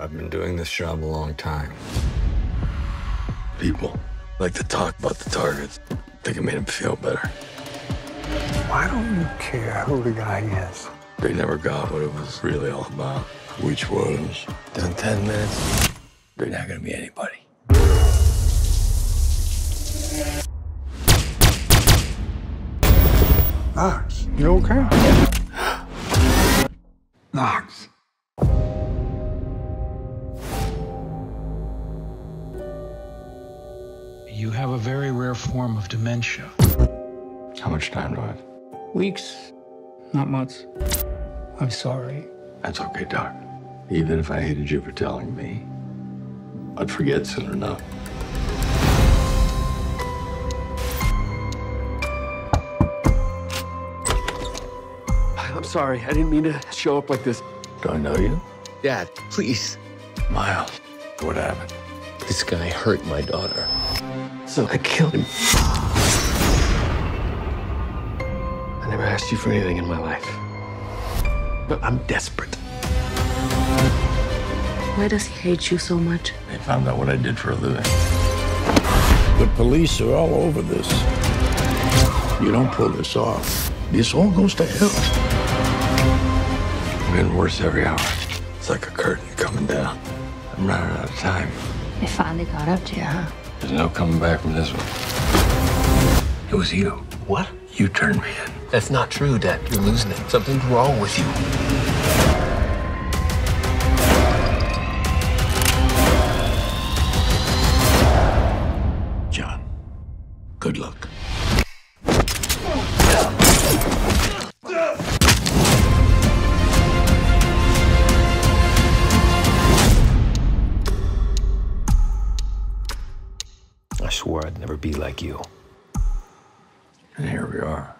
I've been doing this job a long time. People like to talk about the targets. Think it made them feel better. Why don't you care who the guy is? They never got what it was really all about. Which was, in 10 minutes, they're not gonna be anybody. Knox, you okay? You have a very rare form of dementia. How much time do I have? Weeks, not months. I'm sorry. That's okay, Doc. Even if I hated you for telling me, I'd forget soon enough. I'm sorry. I didn't mean to show up like this. Do I know you? Dad, please. Miles, what happened? This guy hurt my daughter. So I killed him. I never asked you for anything in my life. But I'm desperate. Why does he hate you so much? They found out what I did for a living. The police are all over this. You don't pull this off. This all goes to hell. I'm getting worse every hour. It's like a curtain coming down. I'm running out of time. They finally got up to you, huh? There's no coming back from this one. It was you. What? You turned me in. That's not true, Dad. You're losing it. Something's wrong with you. John, good luck. I swore I'd never be like you. And here we are.